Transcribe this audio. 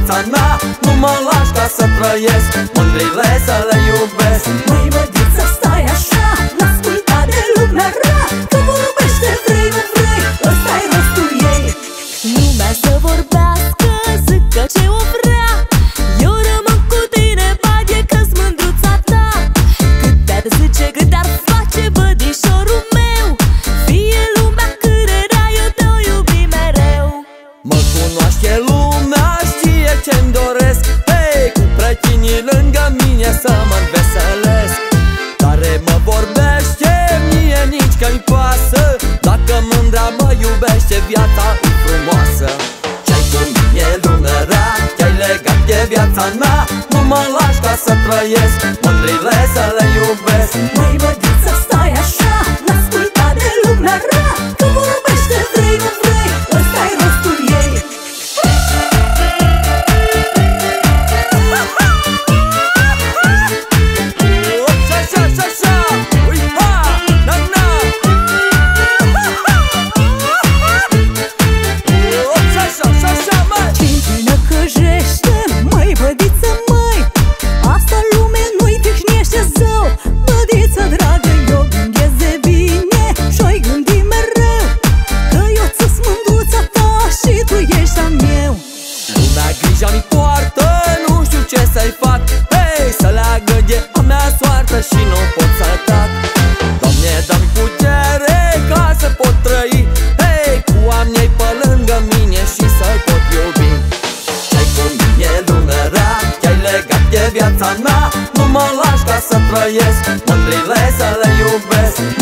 viața mea Nu mă lași ca să trăiesc. Mândrile să le iubesc. Măi bădiță, stai așa N-asculta de lumea rea Că vorbește vrei, nu vrei Ăsta-i rostul ei. Lumea să vorbească Zică ce o vrea. Eu rămân cu tine Badie că-s mândruța ta. Cât te-ar zice, cât te-ar face Bădișorul meu. Fie lumea cât era Eu te iubi mereu. Mă cunoaște lumea e ce-mi doresc. Hei, cu pretinii lângă mine să mă înveselesc. Care mă vorbește mie nici că-mi pasă. Dacă mândra mă iubește, viața e frumoasă. Ce-ai cu mine lună rea, te-ai legat de viața mea? Nu mă lași ca să trăiesc, mândrile să le banii poartă Nu știu ce să-i fac. Hei, să leagă de a mea soartă Și nu pot să tac Doamne, dă-mi putere Ca să pot trăi. Hei, cu oamenii pe lângă mine Și să-i pot iubi. Ai cu mine lume rea Te-ai legat de viața mea. Nu mă lași ca să trăiesc Mândrile să le iubesc.